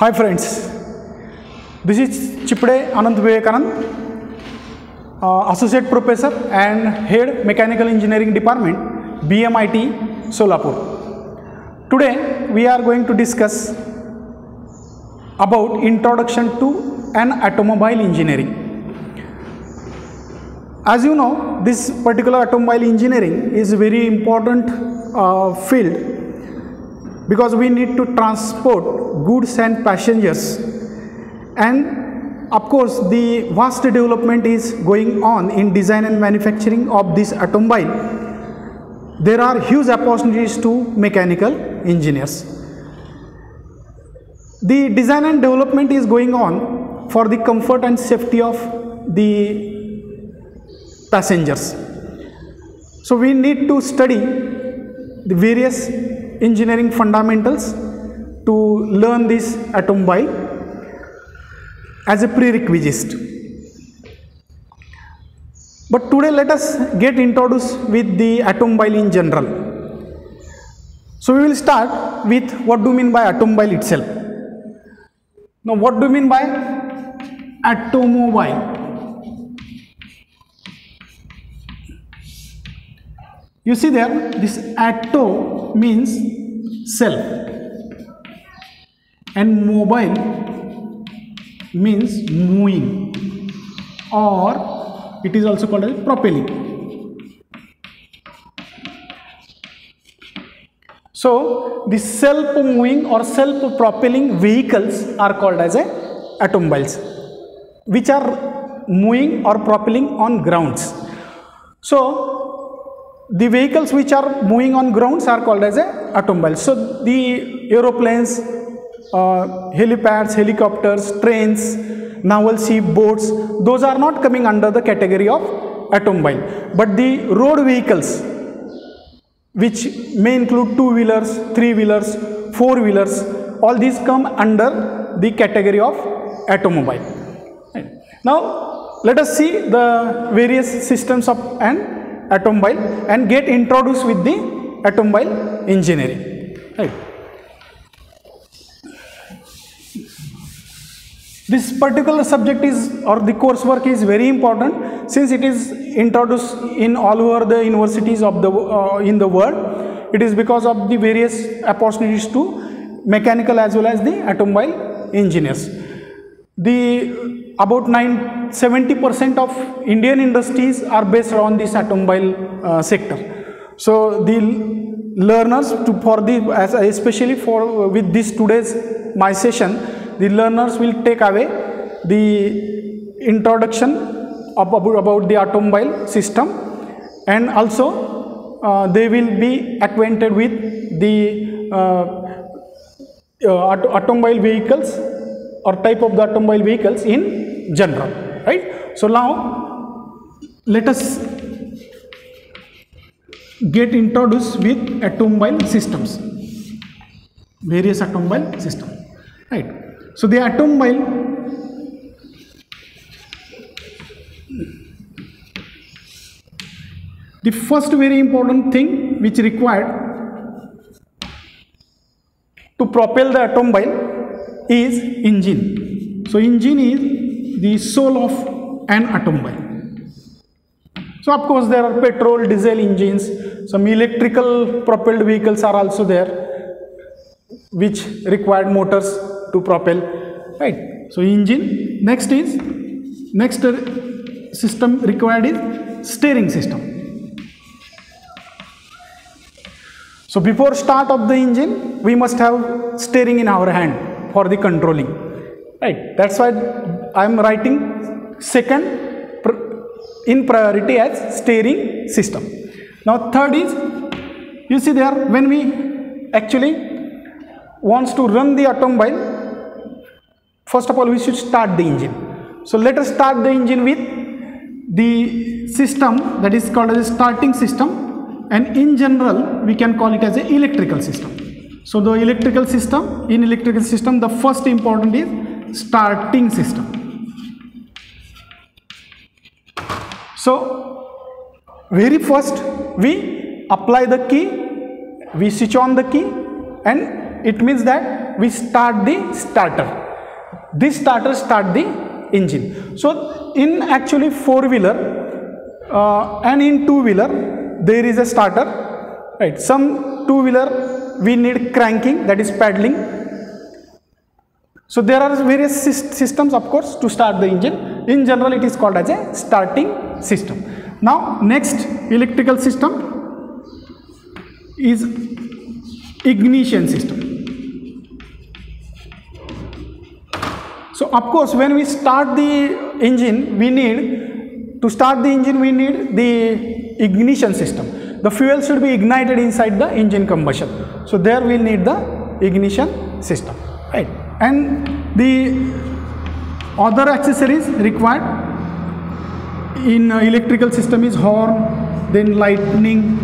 Hi friends, this is Chipade Anand Vivekanand, uh, Associate Professor and Head Mechanical Engineering Department, BMIT Solapur. Today we are going to discuss about Introduction to an Automobile Engineering. As you know, this particular automobile engineering is a very important uh, field because we need to transport goods and passengers. And of course the vast development is going on in design and manufacturing of this automobile. There are huge opportunities to mechanical engineers. The design and development is going on for the comfort and safety of the passengers. So we need to study the various engineering fundamentals to learn this atom by as a prerequisite. But today let us get introduced with the automobile in general. So we will start with what do you mean by automobile itself. Now what do you mean by automobile? You see there this auto means self and mobile means moving or it is also called as propelling. So the self moving or self propelling vehicles are called as a automobiles which are moving or propelling on grounds. So the vehicles which are moving on grounds are called as a automobiles. So the aeroplanes, uh, helipads, helicopters, trains, naval ship, boats, those are not coming under the category of automobile. But the road vehicles, which may include two wheelers, three wheelers, four wheelers, all these come under the category of automobile. Now, let us see the various systems of automobile and get introduced with the automobile engineering. Right. This particular subject is or the coursework is very important since it is introduced in all over the universities of the uh, in the world. It is because of the various opportunities to mechanical as well as the automobile engineers. The about 70 percent of Indian industries are based on this automobile uh, sector. So the learners to for the especially for with this today's my session the learners will take away the introduction of about, about the automobile system and also uh, they will be acquainted with the uh, uh, automobile vehicles or type of the automobile vehicles in general right? So now let us get introduced with automobile systems various automobile system right? So the automobile the first very important thing which required to propel the automobile is engine. So engine is the soul of an automobile. So of course there are petrol diesel engines some electrical propelled vehicles are also there which required motors to propel right? So engine next is next system required is steering system. So before start of the engine we must have steering in our hand for the controlling. Right. That's why i am writing second in priority as steering system. Now third is you see there when we actually wants to run the automobile first of all we should start the engine. So let us start the engine with the system that is called as a starting system. And in general we can call it as a electrical system so the electrical system in electrical system the first important is starting system. So very first we apply the key we switch on the key and it means that we start the starter. This starter start the engine. So in actually four wheeler uh, and in two wheeler there is a starter right? Some two wheeler we need cranking that is paddling. So there are various systems of course to start the engine. In general it is called as a starting system. Now next electrical system is ignition system. So of course when we start the engine we need to start the engine we need the ignition system the fuel should be ignited inside the engine combustion. So there we'll need the ignition system right? And the other accessories required in uh, electrical system is horn then lightning.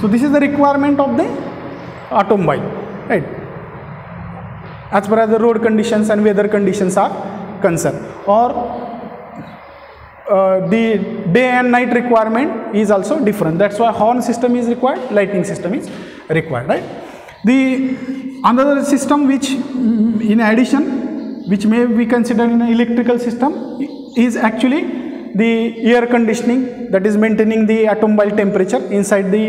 So this is the requirement of the automobile right? As per as the road conditions and weather conditions are concerned. Or uh, the day and night requirement is also different. That's why horn system is required lightning system is required right? The another system which mm, in addition which may be considered in an electrical system is actually the air conditioning that is maintaining the automobile temperature inside the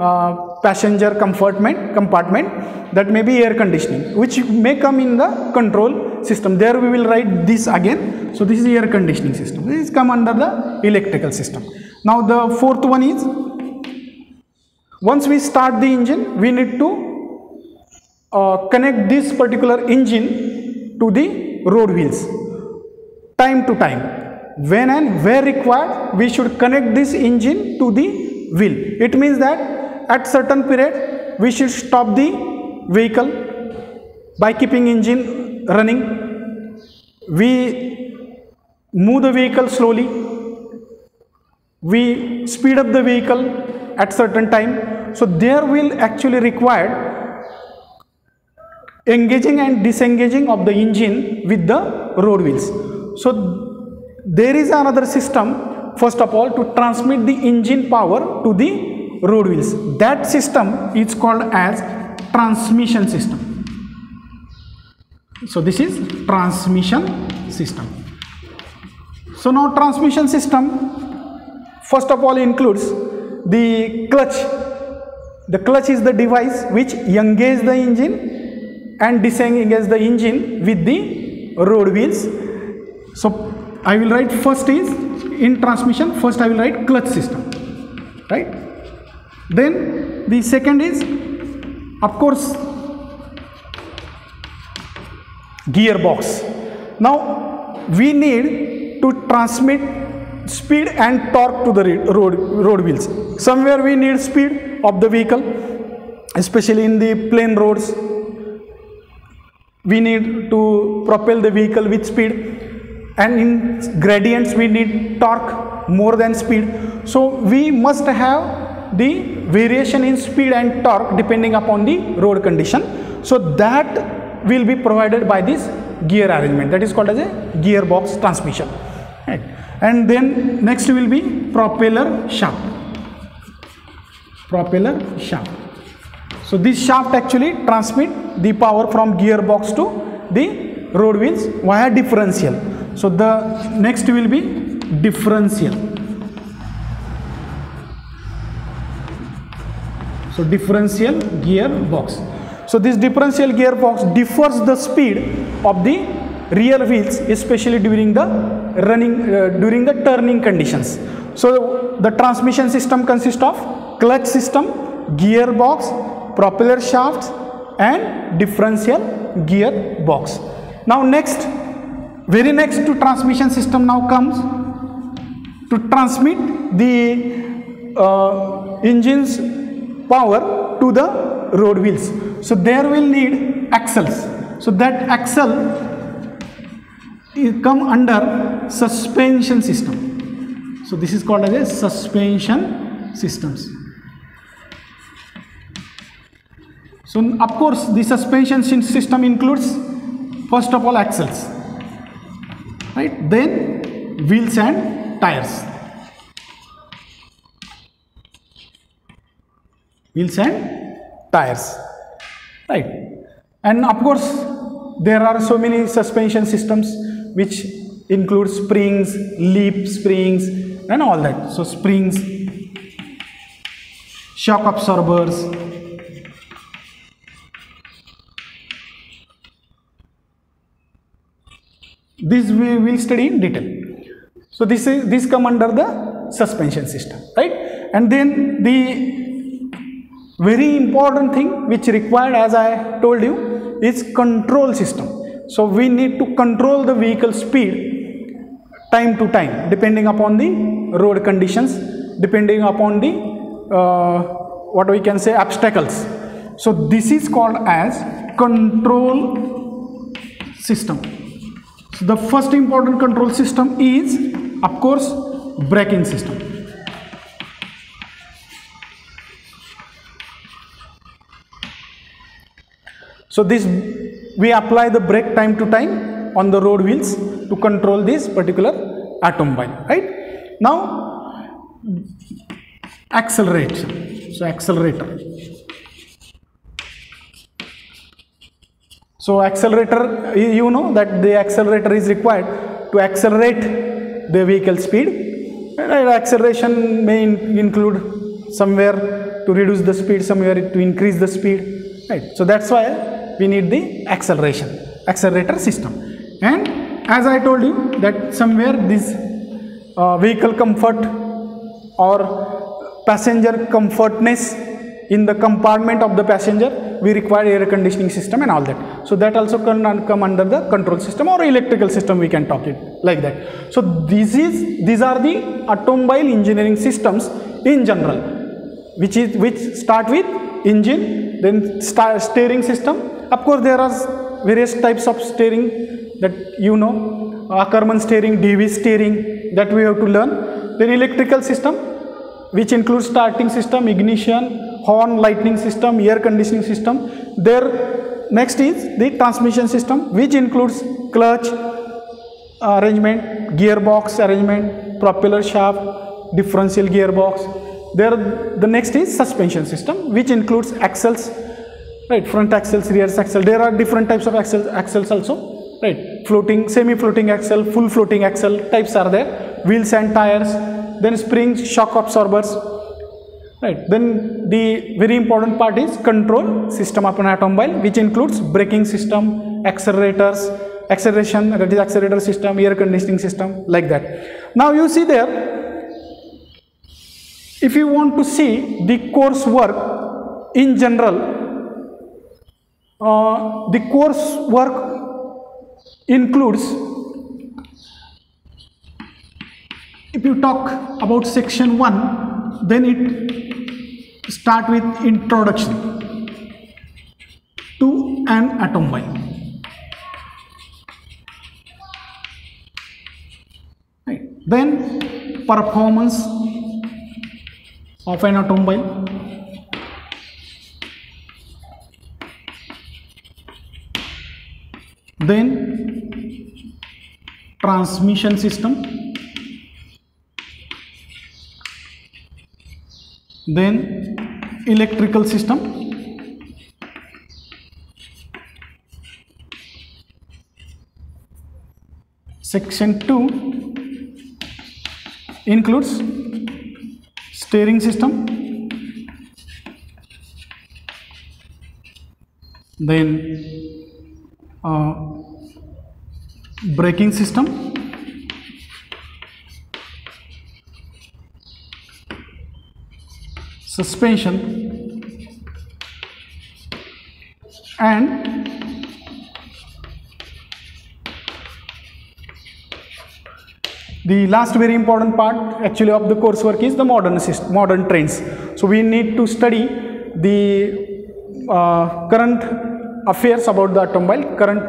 uh, passenger compartment compartment that may be air conditioning which may come in the control system. There we will write this again. So this is air conditioning system. This come under the electrical system. Now the fourth one is once we start the engine we need to uh, connect this particular engine to the road wheels. Time to time. When and where required we should connect this engine to the wheel. It means that at certain period we should stop the vehicle by keeping engine running. We move the vehicle slowly. We speed up the vehicle at certain time. So there will actually required engaging and disengaging of the engine with the road wheels. So there is another system first of all to transmit the engine power to the road wheels. That system is called as transmission system. So this is transmission system. So now transmission system first of all includes the clutch. The clutch is the device which engages the engine and disengages the engine with the road wheels. So i will write first is in transmission first i will write clutch system right then the second is of course gearbox. Now we need to transmit speed and torque to the road road wheels. Somewhere we need speed of the vehicle especially in the plain roads. We need to propel the vehicle with speed and in gradients we need torque more than speed. So we must have the variation in speed and torque depending upon the road condition. So that will be provided by this gear arrangement. That is called as a gearbox transmission. Right. And then next will be propeller shaft. Propeller shaft. So this shaft actually transmit the power from gearbox to the road wheels via differential. So the next will be differential so differential gearbox so this differential gearbox differs the speed of the rear wheels especially during the running uh, during the turning conditions. So the transmission system consists of clutch system gearbox propeller shafts and differential gearbox now next very next to transmission system now comes to transmit the uh, engine's power to the road wheels. So there will need axles. So that axle come under suspension system. So this is called as a suspension systems. So of course the suspension system includes first of all axles. Right? Then wheels and tires wheels and tires. Right. And of course there are so many suspension systems which include springs leaf springs and all that. So springs shock absorbers. This we will study in detail. So this is this come under the suspension system right? And then the very important thing which required as i told you is control system. So we need to control the vehicle speed time to time depending upon the road conditions depending upon the uh, what we can say obstacles. So this is called as control system. So the first important control system is of course braking system so this we apply the brake time to time on the road wheels to control this particular automobile right? Now acceleration. So accelerator. So accelerator you know that the accelerator is required to accelerate the vehicle speed. And acceleration may in include somewhere to reduce the speed somewhere to increase the speed right? So that's why we need the acceleration accelerator system. And as i told you that somewhere this uh, vehicle comfort or passenger comfortness in the compartment of the passenger we require air conditioning system and all that. So that also can come under the control system or electrical system we can talk it like that. So this is these are the automobile engineering systems in general which is which start with engine then steering system of course there are various types of steering that you know uh, Ackermann steering Davis steering that we have to learn. Then electrical system which includes starting system ignition horn lightning system air conditioning system. There next is the transmission system which includes clutch arrangement gearbox arrangement propeller shaft differential gearbox. There the next is suspension system which includes axles right front axles rear axle there are different types of axles axles also. Right floating semi floating axle full floating axle types are there. Wheels and tires then springs shock absorbers. Right then the very important part is control system of an automobile which includes braking system accelerators acceleration that is accelerator system air conditioning system like that. Now you see there if you want to see the course work in general uh, the course work includes if you talk about section 1 then it start with introduction to an automobile right. then performance of an automobile then transmission system. Then electrical system. Section 2 includes steering system. Then uh, braking system. Suspension. And the last very important part actually of the coursework is the modern system, modern trends. So we need to study the uh, current affairs about the automobile current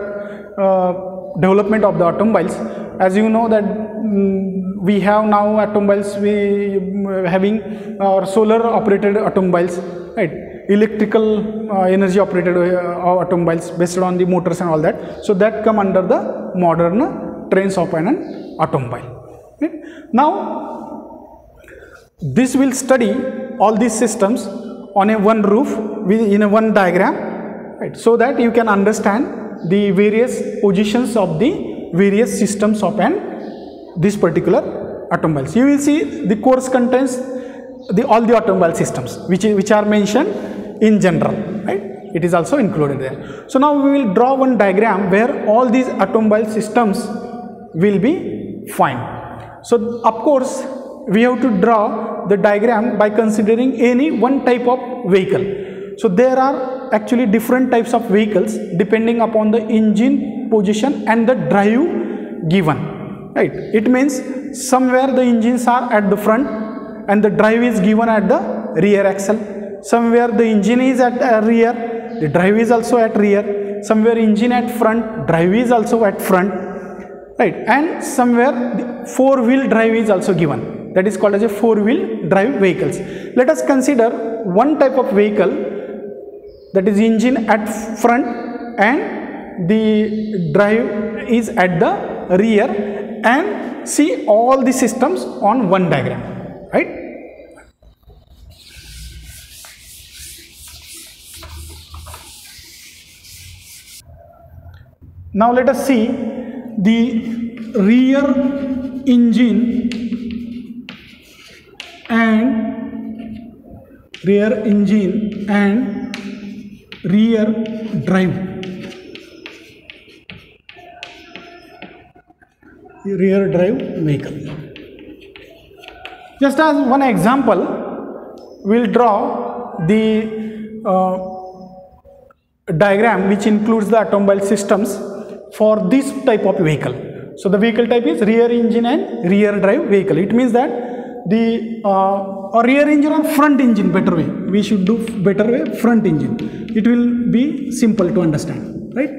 uh, development of the automobiles. As you know that mm, we have now automobiles we mm, having our solar operated automobiles right? Electrical uh, energy operated uh, automobiles based on the motors and all that. So that come under the modern trends of an automobile right? now this will study all these systems on a one roof in a one diagram right? So that you can understand the various positions of the various systems of an this particular automobiles you will see the course contains the all the automobile systems which which are mentioned in general right? It is also included there. So now we will draw one diagram where all these automobile systems will be fine. So of course we have to draw the diagram by considering any one type of vehicle so there are actually different types of vehicles depending upon the engine position and the drive given right? It means somewhere the engines are at the front and the drive is given at the rear axle. Somewhere the engine is at uh, rear the drive is also at rear. Somewhere engine at front drive is also at front right? And somewhere the four wheel drive is also given. That is called as a four wheel drive vehicles. Let us consider one type of vehicle that is engine at front and the drive is at the rear and see all the systems on one diagram right? Now let us see the rear engine and rear engine and rear drive rear drive vehicle just as one example we'll draw the uh, diagram which includes the automobile systems for this type of vehicle. So the vehicle type is rear engine and rear drive vehicle. It means that the uh, or rear engine or front engine better way. We should do better way front engine. It will be simple to understand, right?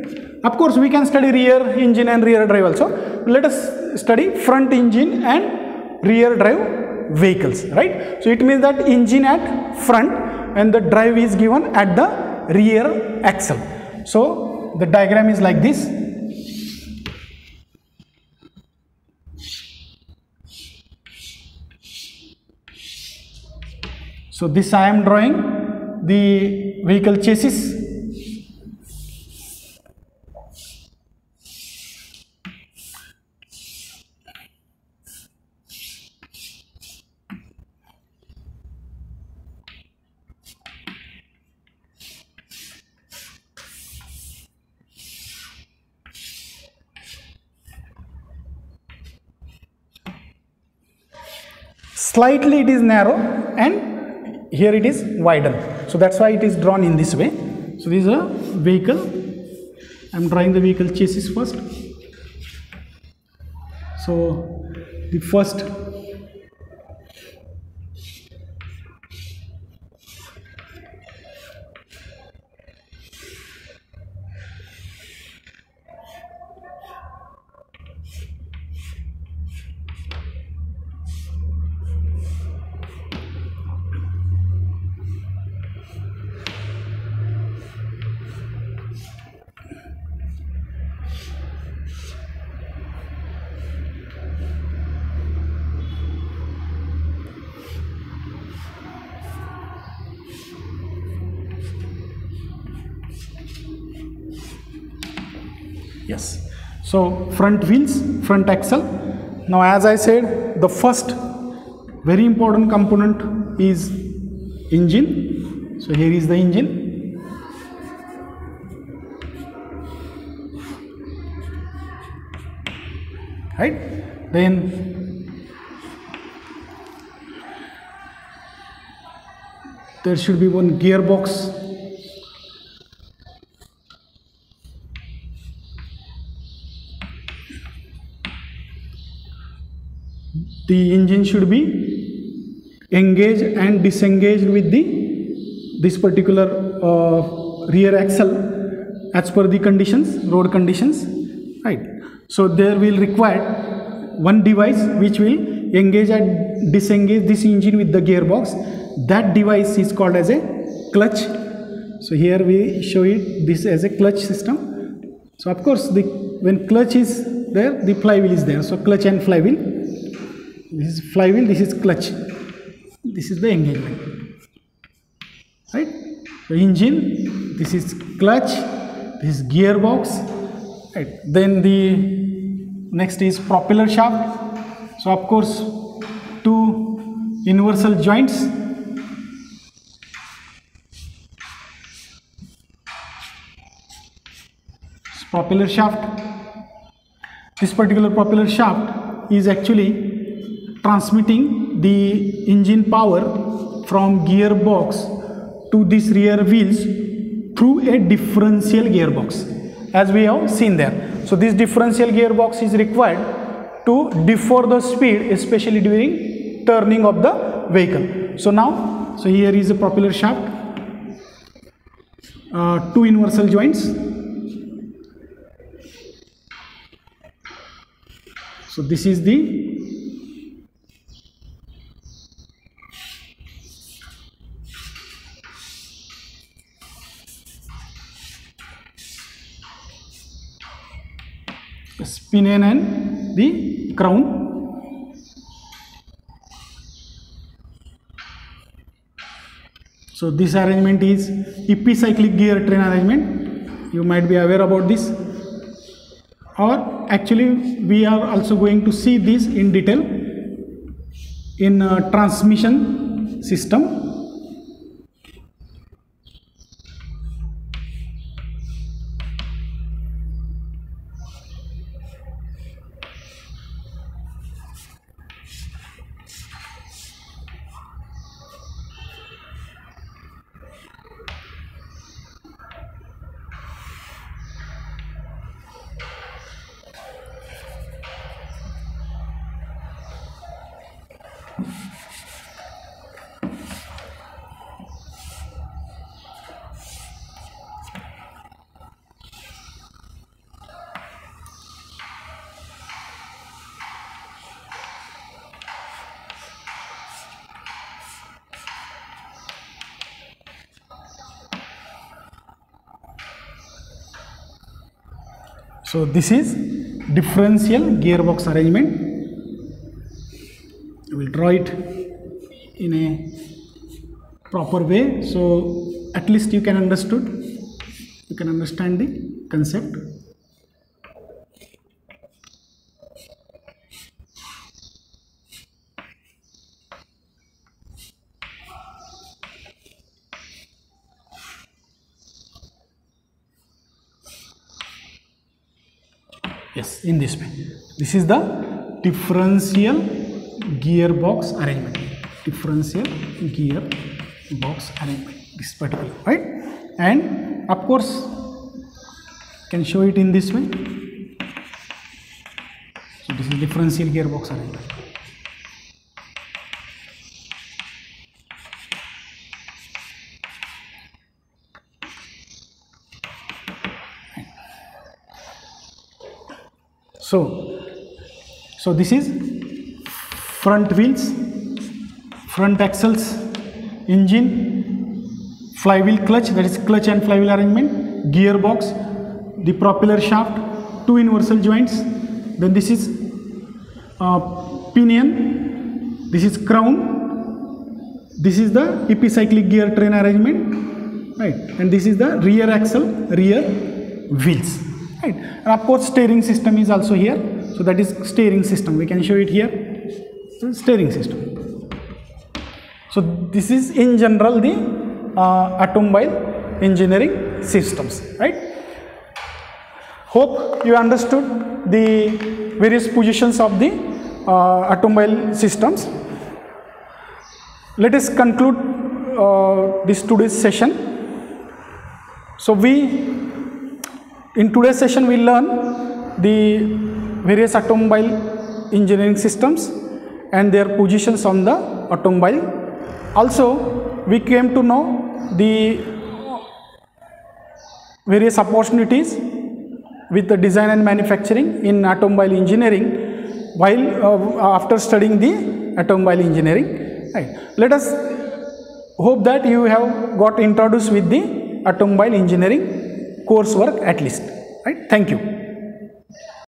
Of course, we can study rear engine and rear drive also. Let us study front engine and rear drive vehicles, right? So it means that engine at front and the drive is given at the rear axle. So the diagram is like this So this I am drawing the vehicle chassis. Slightly it is narrow and here it is widened so that's why it is drawn in this way. So this is a vehicle. I'm drawing the vehicle chassis first. So the first yes. So front wheels front axle. Now as i said the first very important component is engine. So here is the engine. Right? Then there should be one gearbox the engine should be engaged and disengaged with the this particular uh, rear axle as per the conditions road conditions right? So there will require one device which will engage and disengage this engine with the gearbox. That device is called as a clutch. So here we show it this as a clutch system. So of course the when clutch is there the flywheel is there. So clutch and flywheel this is flywheel this is clutch. This is the engagement right? The engine this is clutch this is gearbox. Right? Then the next is propeller shaft. So of course two universal joints. Propeller shaft. This particular propeller shaft is actually transmitting the engine power from gearbox to these rear wheels through a differential gearbox as we have seen there. So this differential gearbox is required to defer the speed especially during turning of the vehicle. So now, so here is a propeller shaft, uh, two universal joints. So this is the pinion and the crown. So this arrangement is epicyclic gear train arrangement. You might be aware about this. Or actually we are also going to see this in detail in uh, transmission system So this is differential gearbox arrangement. I will draw it in a proper way. So at least you can understood, you can understand the concept. Yes in this way this is the differential gearbox arrangement differential gear box arrangement this particular right and of course can show it in this way so this is differential gearbox arrangement so so this is front wheels front axles engine flywheel clutch that is clutch and flywheel arrangement gearbox the propeller shaft two universal joints. Then this is uh, pinion this is crown this is the epicyclic gear train arrangement right? And this is the rear axle rear wheels right. And of course steering system is also here. So that is steering system. We can show it here. So steering system. So this is in general the uh, automobile engineering systems. Right. Hope you understood the various positions of the uh, automobile systems. Let us conclude uh, this today's session. So we in today's session we learn the various automobile engineering systems and their positions on the automobile. Also we came to know the various opportunities with the design and manufacturing in automobile engineering while uh, after studying the automobile engineering right? Let us hope that you have got introduced with the automobile engineering coursework at least right? Thank you